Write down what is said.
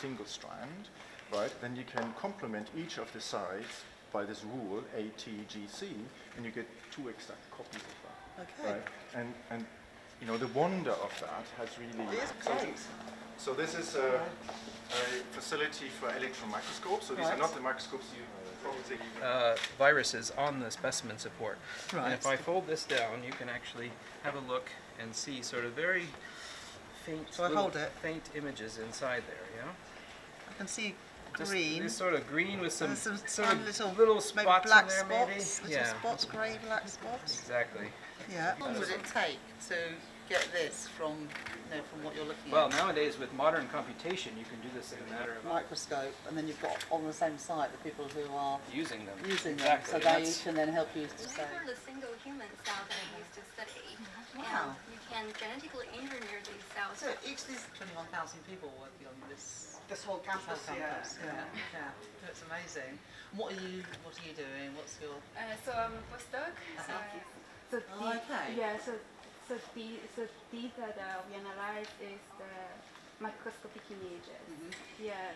single strand, right? Then you can complement each of the sides by this rule ATGC, and you get two exact copies of that. Okay. Right? And and you know the wonder of that has really. It is so- great. So this is a, a facility for electron microscopes. So these are not the microscopes you probably. uh, viruses on the specimen support. Right. And if I fold this down, you can actually have a look and see sort of very faint, So I hold it? faint images inside there. You know, I can see Just green. This sort of green with some, some sort of little, little spots black in there, spots, maybe. little yeah, spots, grey black spots. exactly. Yeah. How long would it take to get this from, you know, from what you're looking at. Well, at? nowadays with modern computation, you can do this in a matter of Microscope, and then you've got on the same site the people who are using them. using them, exactly. so and they that's- can then help you to These say. are the single human cells that I used to study. Wow. And you can genetically engineer these cells. So each of these 21,000 people working on this This whole campus, whole yeah. campus. Yeah, yeah. That's amazing. What are you? What are you doing? What's your? Uh, so I'm a postdoc. Uh-huh. Uh, so Oh, the, okay. Yeah. So so the so these that uh, we analyze is the microscopic images. Mm-hmm. Yeah.